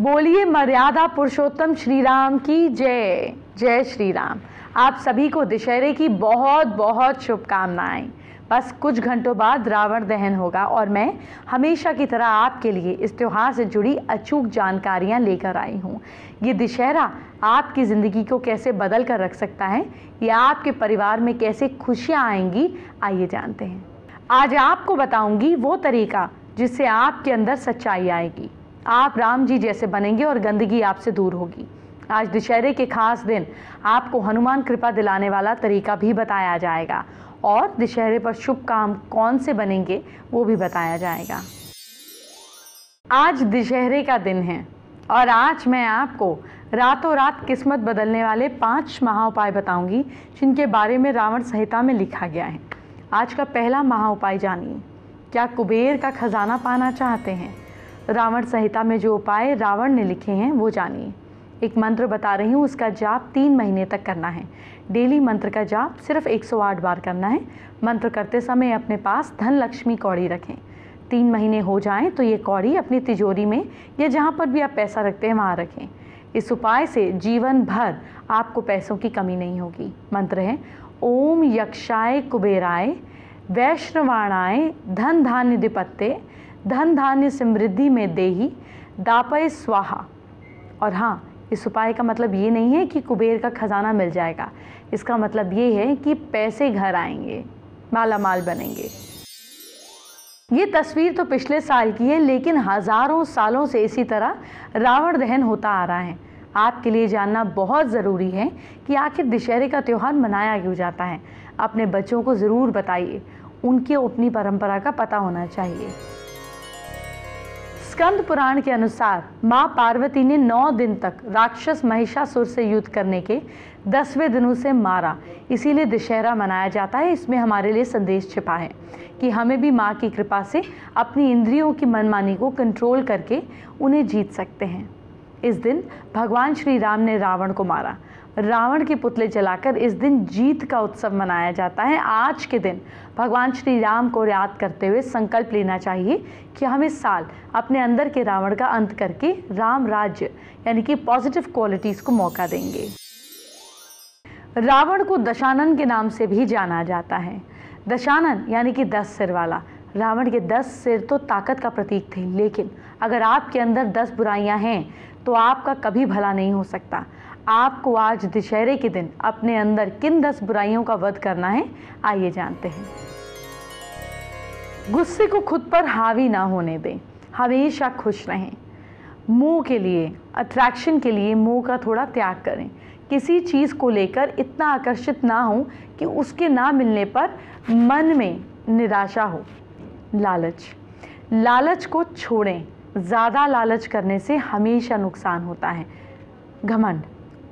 बोलिए मर्यादा पुरुषोत्तम श्री राम की जय जय श्री राम आप सभी को दशहरे की बहुत बहुत शुभकामनाएँ। बस कुछ घंटों बाद रावण दहन होगा और मैं हमेशा की तरह आपके लिए इस त्यौहार से जुड़ी अचूक जानकारियाँ लेकर आई हूँ। ये दशहरा आपकी ज़िंदगी को कैसे बदल कर रख सकता है? या आपके परिवार में कैसे खुशियाँ आएँगी? आइए जानते हैं। आज आपको बताऊँगी वो तरीका जिससे आपके अंदर सच्चाई आएगी। आप राम जी जैसे बनेंगे और गंदगी आपसे दूर होगी। आज दशहरे के खास दिन आपको हनुमान कृपा दिलाने वाला तरीका भी बताया जाएगा और दशहरे पर शुभ काम कौन से बनेंगे वो भी बताया जाएगा। आज दशहरे का दिन है और आज मैं आपको रातों रात किस्मत बदलने वाले पाँच महा उपाय बताऊँगी, जिनके बारे में रावण संहिता में लिखा गया है। आज का पहला महा उपाय जानिए। क्या कुबेर का खजाना पाना चाहते हैं? रावण संहिता में जो उपाय रावण ने लिखे हैं, वो जानिए। एक मंत्र बता रही हूँ, उसका जाप तीन महीने तक करना है। डेली मंत्र का जाप सिर्फ़ 108 बार करना है। मंत्र करते समय अपने पास धन लक्ष्मी कौड़ी रखें। तीन महीने हो जाएँ तो ये कौड़ी अपनी तिजोरी में या जहाँ पर भी आप पैसा रखते हैं, वहाँ रखें। इस उपाय से जीवन भर आपको पैसों की कमी नहीं होगी। मंत्र है, ओम यक्षाय कुबेराय, वैष्णवाणाय धन धान्य दिपत्ते धन धान्य समृद्धि में देही दापय स्वाहा। और हाँ इस उपाय का मतलब ये नहीं है कि कुबेर का खजाना मिल जाएगा। इसका मतलब ये है कि पैसे घर आएँगे माला माल बनेंगे। ये तस्वीर तो पिछले साल की है, लेकिन हज़ारों सालों से इसी तरह रावण दहन होता आ रहा है। आपके लिए जानना बहुत ज़रूरी है कि आखिर दशहरे का त्यौहार मनाया क्यों जाता है। अपने बच्चों को ज़रूर बताइए। उनकी अपनी परंपरा का पता होना चाहिए। स्कंद पुराण के अनुसार माँ पार्वती ने नौ दिन तक राक्षस महिषासुर से युद्ध करने के दसवें दिनों से मारा। इसीलिए दशहरा मनाया जाता है। इसमें हमारे लिए संदेश छिपा है कि हमें भी माँ की कृपा से अपनी इंद्रियों की मनमानी को कंट्रोल करके उन्हें जीत सकते हैं। इस दिन भगवान श्री राम ने रावण को मारा। रावण के पुतले जलाकर इस दिन जीत का उत्सव मनाया जाता है। आज के दिन भगवान श्री राम को याद करते हुए संकल्प लेना चाहिए कि हम इस साल अपने अंदर के रावण का अंत करके राम राज्य, यानी कि पॉजिटिव क्वालिटीज़ को मौका देंगे। रावण को दशानन के नाम से भी जाना जाता है। दशानन, यानी कि दस सिर वाला। रावण के दस सिर तो ताकत का प्रतीक थे, लेकिन अगर आपके अंदर दस बुराइयाँ हैं तो आपका कभी भला नहीं हो सकता। आपको आज दशहरे के दिन अपने अंदर किन दस बुराइयों का वध करना है, आइए जानते हैं। गुस्से को खुद पर हावी ना होने दें। हमेशा खुश रहें। मुँह के लिए अट्रैक्शन के लिए मुँह का थोड़ा त्याग करें। किसी चीज़ को लेकर इतना आकर्षित ना हो कि उसके ना मिलने पर मन में निराशा हो। लालच। लालच को छोड़ें। ज़्यादा लालच करने से हमेशा नुकसान होता है। घमंड।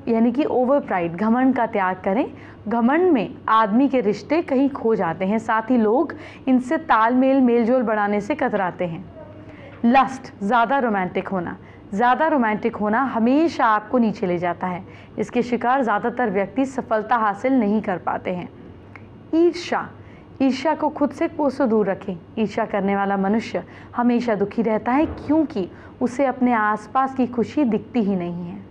यानी कि ओवर प्राइड घमंड का त्याग करें। घमंड में आदमी के रिश्ते कहीं खो जाते हैं। साथ ही लोग इनसे तालमेल, मेलजोल बढ़ाने से कतराते हैं। लस्ट ज़्यादा रोमांटिक होना। ज़्यादा रोमांटिक होना हमेशा आपको नीचे ले जाता है। इसके शिकार ज़्यादातर व्यक्ति सफलता हासिल नहीं कर पाते हैं। ईर्षा ईर्ष्या को खुद से कोसों दूर रखें। ईर्षा करने वाला मनुष्य हमेशा दुखी रहता है क्योंकि उसे अपने आसपास की खुशी दिखती ही नहीं है।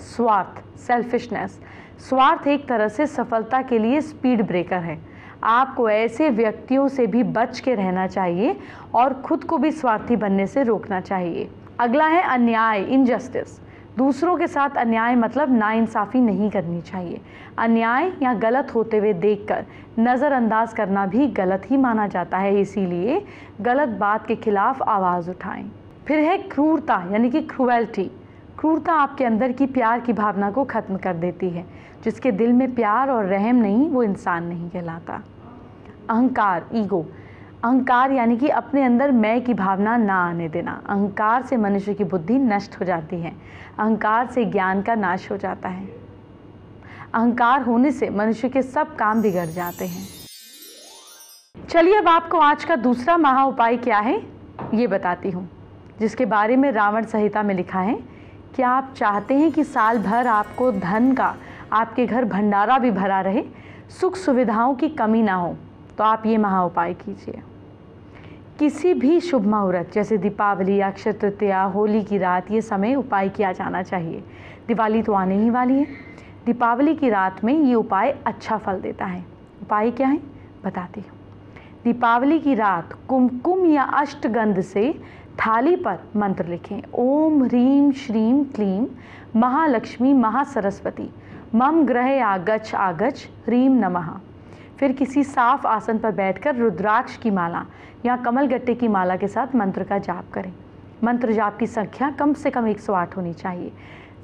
स्वार्थ सेल्फिशनेस स्वार्थ एक तरह से सफलता के लिए स्पीड ब्रेकर है। आपको ऐसे व्यक्तियों से भी बच के रहना चाहिए और खुद को भी स्वार्थी बनने से रोकना चाहिए। अगला है अन्याय इनजस्टिस दूसरों के साथ अन्याय मतलब नाइंसाफ़ी नहीं करनी चाहिए। अन्याय या गलत होते हुए देखकर नज़रअंदाज करना भी गलत ही माना जाता है, इसीलिए गलत बात के खिलाफ आवाज़ उठाएँ। फिर है क्रूरता, यानी कि क्रूएल्टी क्रूरता आपके अंदर की प्यार की भावना को ख़त्म कर देती है। जिसके दिल में प्यार और रहम नहीं, वो इंसान नहीं कहलाता। अहंकार, ईगो। अहंकार यानी कि अपने अंदर मैं की भावना ना आने देना। अहंकार से मनुष्य की बुद्धि नष्ट हो जाती है। अहंकार से ज्ञान का नाश हो जाता है। अहंकार होने से मनुष्य के सब काम बिगड़ जाते हैं। चलिए अब आपको आज का दूसरा महा उपाय क्या है, ये बताती हूँ। जिसके बारे में रावण संहिता में लिखा है क्या आप चाहते हैं कि साल भर आपको धन का, आपके घर भंडारा भी भरा रहे? सुख सुविधाओं की कमी ना हो तो आप ये महा उपाय कीजिए। किसी भी शुभ मुहूर्त, जैसे दीपावली, अक्षय तृतीया, होली की रात, ये समय उपाय किया जाना चाहिए। दिवाली तो आने ही वाली है। दीपावली की रात में ये उपाय अच्छा फल देता है। उपाय क्या है? बताती हूँ। दीपावली की रात कुमकुम या अष्टगंध से थाली पर मंत्र लिखें, ओम ह्रीम श्रीम क्लीम महालक्ष्मी महासरस्वती, मम ग्रह आगच आगच ह्रीम नमः। फिर किसी साफ़ आसन पर बैठकर रुद्राक्ष की माला या कमल गट्टे की माला के साथ मंत्र का जाप करें। मंत्र जाप की संख्या कम से कम 108 होनी चाहिए।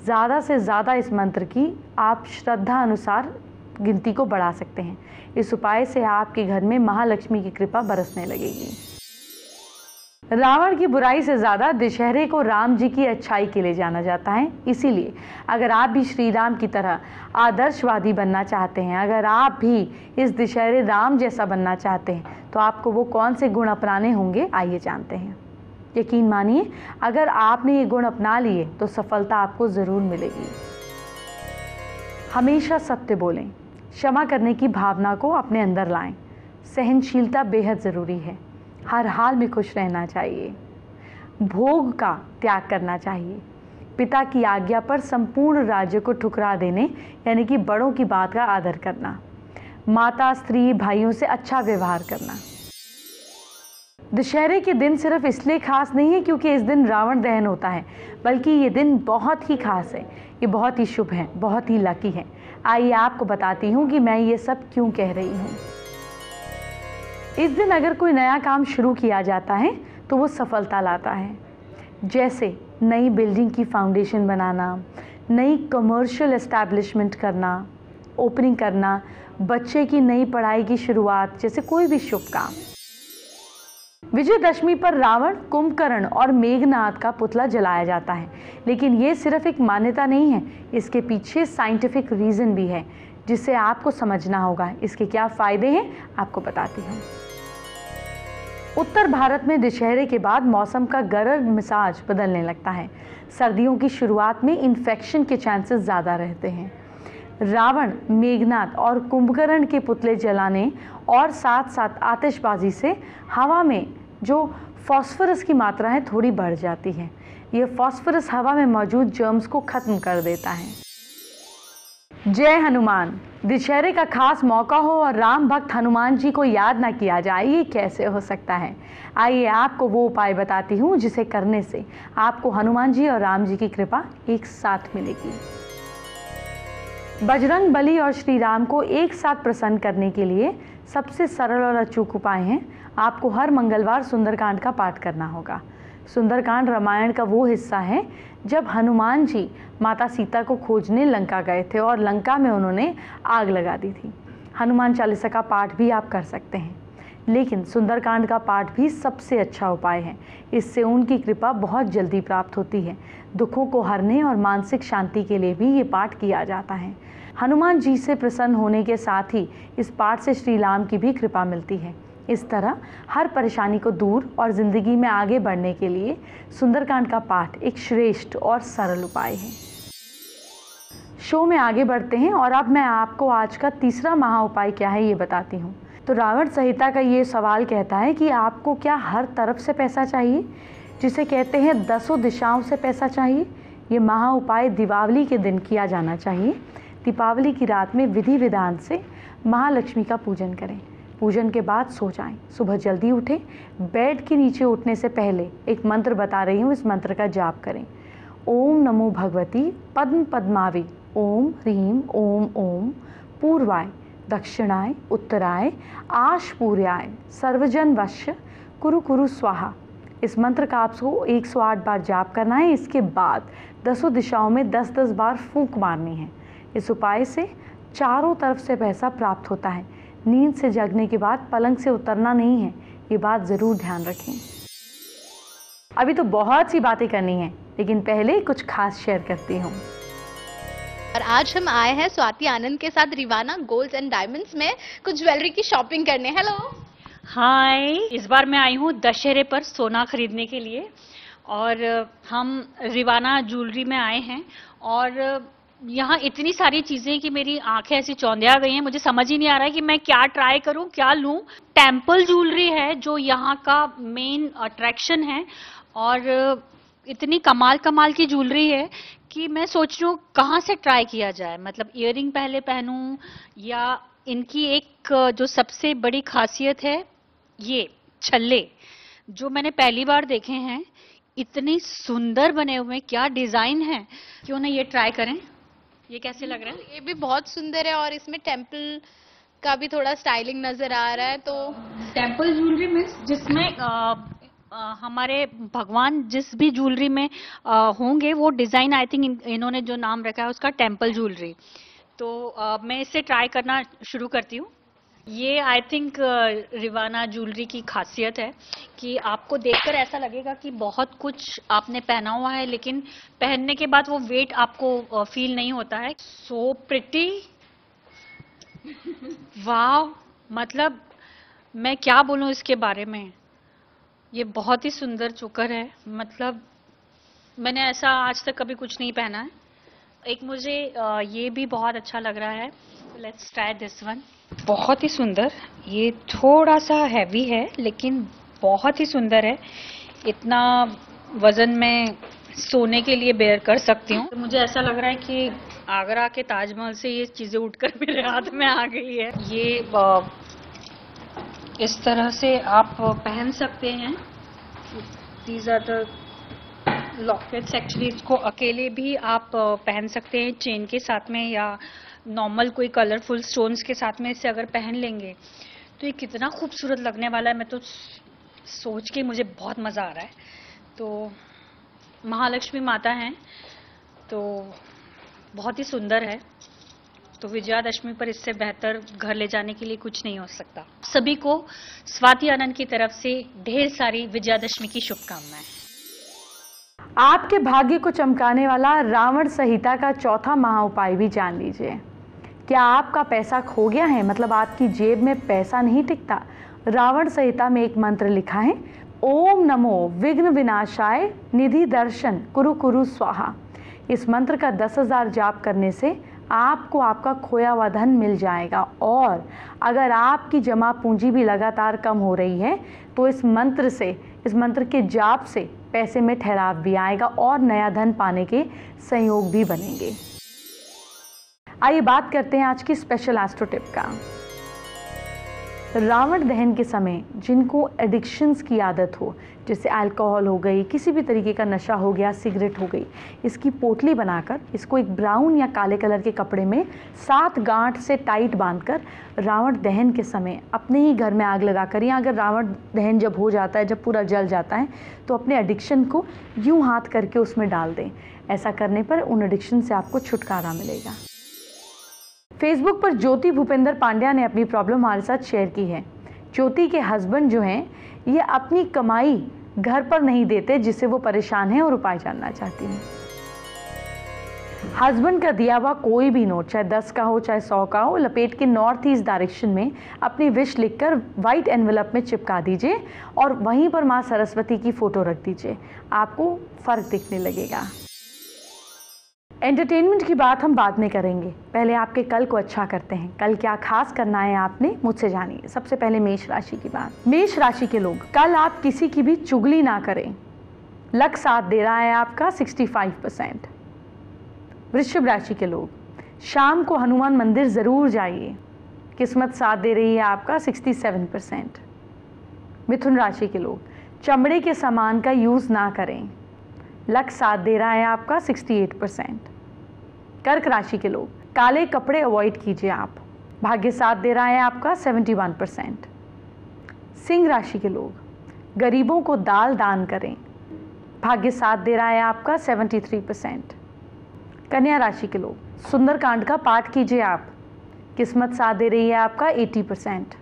ज़्यादा से ज़्यादा इस मंत्र की आप श्रद्धा अनुसार गिनती को बढ़ा सकते हैं। इस उपाय से आपके घर में महालक्ष्मी की कृपा बरसने लगेगी। रावण की बुराई से ज़्यादा दशहरे को राम जी की अच्छाई के लिए जाना जाता है। इसीलिए अगर आप भी श्री राम की तरह आदर्शवादी बनना चाहते हैं, अगर आप भी इस दशहरे राम जैसा बनना चाहते हैं तो आपको वो कौन से गुण अपनाने होंगे, आइए जानते हैं। यकीन मानिए, अगर आपने ये गुण अपना लिए तो सफलता आपको ज़रूर मिलेगी। हमेशा सत्य बोलें, क्षमा करने की भावना को अपने अंदर लाएँ। सहनशीलता बेहद ज़रूरी है। हर हाल में खुश रहना चाहिए। भोग का त्याग करना चाहिए। पिता की आज्ञा पर संपूर्ण राज्य को ठुकरा देने, यानी कि बड़ों की बात का आदर करना। माता, स्त्री, भाइयों से अच्छा व्यवहार करना। दशहरे के दिन सिर्फ़ इसलिए खास नहीं है क्योंकि इस दिन रावण दहन होता है, बल्कि ये दिन बहुत ही खास है। ये बहुत ही शुभ है, बहुत ही लकी है। आइए आपको बताती हूँ कि मैं ये सब क्यों कह रही हूँ। इस दिन अगर कोई नया काम शुरू किया जाता है तो वो सफलता लाता है। जैसे नई बिल्डिंग की फाउंडेशन बनाना, नई कमर्शियल एस्टैब्लिशमेंट करना ओपनिंग करना, बच्चे की नई पढ़ाई की शुरुआत, जैसे कोई भी शुभ काम। विजयदशमी पर रावण, कुंभकर्ण और मेघनाथ का पुतला जलाया जाता है। लेकिन ये सिर्फ़ एक मान्यता नहीं है, इसके पीछे साइंटिफिक रीज़न भी है, जिसे आपको समझना होगा। इसके क्या फ़ायदे हैं, आपको बताती हूँ। उत्तर भारत में दशहरे के बाद मौसम का गर्म मिजाज बदलने लगता है। सर्दियों की शुरुआत में इन्फेक्शन के चांसेस ज़्यादा रहते हैं। रावण मेघनाथ और कुंभकर्ण के पुतले जलाने और साथ साथ आतिशबाजी से हवा में जो फॉस्फोरस की मात्रा है थोड़ी बढ़ जाती है। ये फॉस्फोरस हवा में मौजूद जर्म्स को ख़त्म कर देता है। जय हनुमान। दशहरे का खास मौका हो और राम भक्त हनुमान जी को याद ना किया जाए, ये कैसे हो सकता है? आइए आपको वो उपाय बताती हूँ जिसे करने से आपको हनुमान जी और राम जी की कृपा एक साथ मिलेगी। बजरंग बली और श्री राम को एक साथ प्रसन्न करने के लिए सबसे सरल और अचूक उपाय हैं। आपको हर मंगलवार सुंदरकांड का पाठ करना होगा। सुंदरकांड रामायण का वो हिस्सा है जब हनुमान जी माता सीता को खोजने लंका गए थे और लंका में उन्होंने आग लगा दी थी। हनुमान चालीसा का पाठ भी आप कर सकते हैं। लेकिन सुंदरकांड का पाठ भी सबसे अच्छा उपाय है। इससे उनकी कृपा बहुत जल्दी प्राप्त होती है। दुखों को हरने और मानसिक शांति के लिए भी ये पाठ किया जाता है। हनुमान जी से प्रसन्न होने के साथ ही इस पाठ से श्री राम की भी कृपा मिलती है। इस तरह हर परेशानी को दूर और ज़िंदगी में आगे बढ़ने के लिए सुंदरकांड का पाठ एक श्रेष्ठ और सरल उपाय है। शो में आगे बढ़ते हैं और अब मैं आपको आज का तीसरा महा उपाय क्या है ये बताती हूँ। तो रावण संहिता का ये सवाल कहता है कि आपको क्या हर तरफ़ से पैसा चाहिए? जिसे कहते हैं दसों दिशाओं से पैसा चाहिए। ये महा उपाय दीपावली के दिन किया जाना चाहिए। दीपावली की रात में विधि विधान से महालक्ष्मी का पूजन करें। पूजन के बाद सो जाएँ। सुबह जल्दी उठें। बेड के नीचे उठने से पहले एक मंत्र बता रही हूँ, इस मंत्र का जाप करें। ओम नमो भगवती, पद्म पद्मावी। ओम ह्रीम ओम ओम। पूर्वाय, दक्षिणाय, उत्तराय, आशपूर्याय, सर्वजन वश्य कुरु कुरु स्वाहा। इस मंत्र का आपको 108 बार जाप करना है। इसके बाद दसों दिशाओं में 10-10 बार फूंक मारनी है। इस उपाय से चारों तरफ़ से पैसा प्राप्त होता है। नींद से जगने के बाद पलंग से उतरना नहीं है ये बात ज़रूर ध्यान रखें। अभी तो बहुत सी बातें करनी है लेकिन पहले कुछ खास शेयर करती हूँ। और आज हम आए हैं स्वाति आनंद के साथ रिवाना गोल्ड एंड डायमंड्स में कुछ ज्वेलरी की शॉपिंग करने। हेलो। हाय इस बार मैं आई हूँ दशहरे पर सोना खरीदने के लिए। और हम रिवाना ज्वेलरी में आए हैं और यहाँ इतनी सारी चीज़ें कि मेरी आँखें ऐसी चौंधिया गई हैं, मुझे समझ ही नहीं आ रहा है कि मैं क्या ट्राई करूँ, क्या लूँ। टेंपल ज्वेलरी है जो यहाँ का मेन अट्रैक्शन है और इतनी कमाल कमाल की ज्वेलरी है कि मैं सोच रही हूँ कहाँ से ट्राई किया जाए। मतलब इयरिंग पहले पहनूं या इनकी एक, जो सबसे बड़ी खासियत है, ये छल्ले, जो मैंने पहली बार देखे हैं। इतने सुंदर बने हुए क्या डिज़ाइन है? क्यों ना ये ट्राई करें? ये कैसे लग रहा है? ये भी बहुत सुंदर है और इसमें टेंपल का भी थोड़ा स्टाइलिंग नज़र आ रहा है तो टेंपल ज्वेलरी मिस जिसमें आ, हमारे भगवान जिस भी ज्वेलरी में आ, होंगे वो डिज़ाइन आई थिंक इन, इन्होंने जो नाम रखा है उसका टेंपल ज्वेलरी। तो आ, मैं इसे ट्राई करना शुरू करती हूँ। ये आई थिंक रिवाना ज्वेलरी की खासियत है कि आपको देखकर ऐसा लगेगा कि बहुत कुछ आपने पहना हुआ है, लेकिन पहनने के बाद वो वेट आपको फील नहीं होता है। सो प्रिटी वाह मतलब मैं क्या बोलूँ इसके बारे में? ये बहुत ही सुंदर चोकर है। मतलब मैंने ऐसा आज तक कभी कुछ नहीं पहना है। एक मुझे ये भी बहुत अच्छा लग रहा है लेट्स ट्राई दिस वन बहुत ही सुंदर। ये थोड़ा सा हैवी है, लेकिन बहुत ही सुंदर है। इतना वज़न में सोने के लिए बेयर कर सकती हूँ। तो मुझे ऐसा लग रहा है कि आगरा के ताजमहल से ये चीज़ें उठकर मेरे हाथ में आ गई है। ये इस तरह से आप पहन सकते हैं। These are the lockets actually इसको अकेले भी आप पहन सकते हैं। चेन के साथ में या नॉर्मल कोई कलरफुल स्टोन्स के साथ में इसे अगर पहन लेंगे तो ये कितना खूबसूरत लगने वाला है। मैं तो सोच के मुझे बहुत मज़ा आ रहा है। तो महालक्ष्मी माता हैं तो बहुत ही सुंदर है। तो विजयादशमी पर इससे बेहतर घर ले जाने के लिए कुछ नहीं हो सकता। सभी को स्वाति आनंद की तरफ़ से ढेर सारी विजयादशमी की शुभकामनाएँ। आपके भाग्य को चमकाने वाला रावण संहिता का चौथा महा उपाय भी जान लीजिए। क्या आपका पैसा खो गया है? मतलब आपकी जेब में पैसा नहीं टिकता? रावण संहिता में एक मंत्र लिखा है, ओम नमो विघ्न विनाशाय निधि दर्शन कुरु कुरु स्वाहा। इस मंत्र का दस हज़ार जाप करने से आपको आपका खोया हुआ धन मिल जाएगा। और अगर आपकी जमा पूंजी भी लगातार कम हो रही है तो इस मंत्र से, इस मंत्र के जाप से पैसे में ठहराव भी आएगा और नया धन पाने के संयोग भी बनेंगे। आइए बात करते हैं आज की स्पेशल एस्ट्रो टिप का। रावण दहन के समय जिनको एडिक्शंस की आदत हो, जैसे अल्कोहल हो गई, किसी भी तरीके का नशा हो गया सिगरेट हो गई, इसकी पोटली बनाकर, इसको एक ब्राउन या काले कलर के कपड़े में सात गांठ से टाइट बांधकर रावण दहन के समय अपने ही घर में आग लगाकर, या अगर रावण दहन जब हो जाता है, जब पूरा जल जाता है तो अपने एडिक्शन को यूँ हाथ करके उसमें डाल दें। ऐसा करने पर उन एडिक्शन से आपको छुटकारा मिलेगा। फेसबुक पर ज्योति भूपेंद्र पांड्या ने अपनी प्रॉब्लम हमारे साथ शेयर की है। ज्योति के हस्बैंड जो हैं, ये अपनी कमाई घर पर नहीं देते, जिससे वो परेशान हैं और उपाय जानना चाहती हैं। हस्बैंड का दिया हुआ कोई भी नोट चाहे दस का हो, चाहे सौ का हो, लपेट के नॉर्थ ईस्ट डायरेक्शन में अपनी विश लिखकर वाइट एनवलप में चिपका दीजिए और वहीं पर माँ सरस्वती की फ़ोटो रख दीजिए। आपको फ़र्क दिखने लगेगा। एंटरटेनमेंट की बात हम बाद में करेंगे। पहले आपके कल को अच्छा करते हैं। कल क्या खास करना है आपने, मुझसे जानिए। सबसे पहले मेष राशि की बात। मेष राशि के लोग, कल आप किसी की भी चुगली ना करें। लक साथ दे रहा है आपका 65 परसेंट वृषभ राशि के लोग, शाम को हनुमान मंदिर ज़रूर जाइए। किस्मत साथ दे रही है आपका 67 परसेंट मिथुन राशि के लोग, चमड़े के सामान का यूज़ ना करें। लक साथ दे रहा है आपका 68 परसेंट कर्क राशि के लोग, काले कपड़े अवॉइड कीजिए आप। भाग्य साथ दे रहा है आपका 71 परसेंट सिंह राशि के लोग, गरीबों को दाल दान करें। भाग्य साथ दे रहा है आपका 73 परसेंट कन्या राशि के लोग, सुंदरकांड का पाठ कीजिए आप। किस्मत साथ दे रही है आपका 80 परसेंट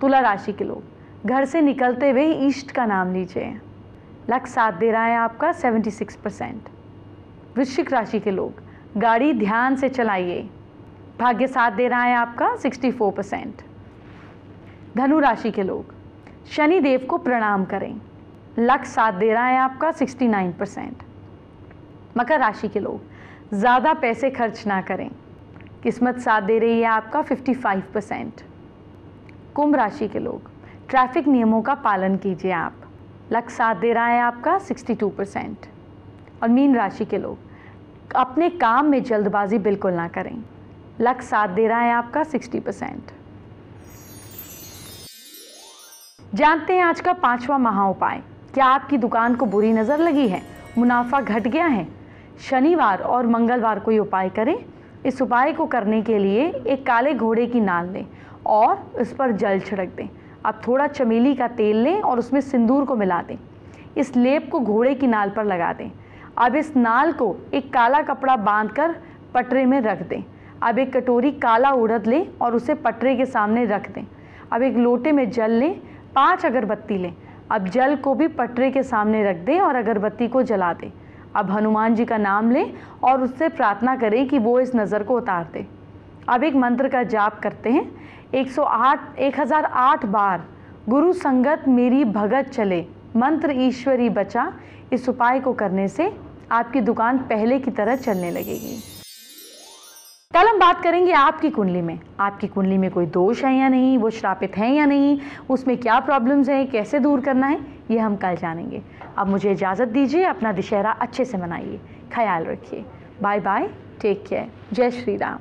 तुला राशि के लोग, घर से निकलते हुए ईष्ट का नाम लीजिए। लक साथ दे रहा है आपका 76 परसेंट वृश्चिक राशि के लोग गाड़ी ध्यान से चलाइए। भाग्य साथ दे रहा है आपका 64 परसेंट। धनु राशि के लोग शनि देव को प्रणाम करें। लक साथ दे रहा है आपका 69 परसेंट। मकर राशि के लोग, ज़्यादा पैसे खर्च ना करें। किस्मत साथ दे रही है आपका 55 परसेंट। कुंभ राशि के लोग, ट्रैफ़िक नियमों का पालन कीजिए आप। लक साथ दे रहा है आपका 62 परसेंट। और मीन राशि के लोग अपने काम में जल्दबाजी बिल्कुल ना करें। लक साथ दे रहा है आपका 60 परसेंट। जानते हैं आज का पांचवा महा उपाय। क्या आपकी दुकान को बुरी नज़र लगी है? मुनाफा घट गया है। शनिवार और मंगलवार को ये उपाय करें। इस उपाय को करने के लिए एक काले घोड़े की नाल लें और उस पर जल छिड़क दें। अब थोड़ा चमेली का तेल लें और उसमें सिंदूर को मिला दें। इस लेप को घोड़े की नाल पर लगा दें। अब इस नाल को एक काला कपड़ा बांधकर पटरे में रख दें। अब एक कटोरी काला उड़द लें और उसे पटरे के सामने रख दें। अब एक लोटे में जल लें, पाँच अगरबत्ती लें। अब जल को भी पटरे के सामने रख दें और अगरबत्ती को जला दें। अब हनुमान जी का नाम लें और उससे प्रार्थना करें कि वो इस नज़र को उतार दे। अब एक मंत्र का जाप करते हैं। 108 1008 बार, गुरु संगत मेरी भगत चले। मंत्र ईश्वरी बचा, इस उपाय को करने से आपकी दुकान पहले की तरह चलने लगेगी। कल हम बात करेंगे आपकी कुंडली में। आपकी कुंडली में कोई दोष है या नहीं? वो श्रापित है या नहीं? उसमें क्या प्रॉब्लम्स हैं? कैसे दूर करना है? ये हम कल जानेंगे। अब मुझे इजाज़त दीजिए, अपना दशहरा अच्छे से मनाइए। ख्याल रखिए। बाय बाय टेक केयर जय श्री राम।